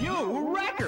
new record.